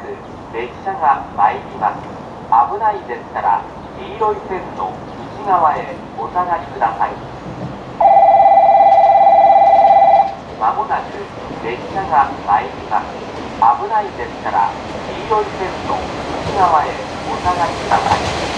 く列車が参ります。危ないですから黄色い線の内側へお下がりください。まもなく列車が参ります。危ないですから黄色い線の内側へお下がりください。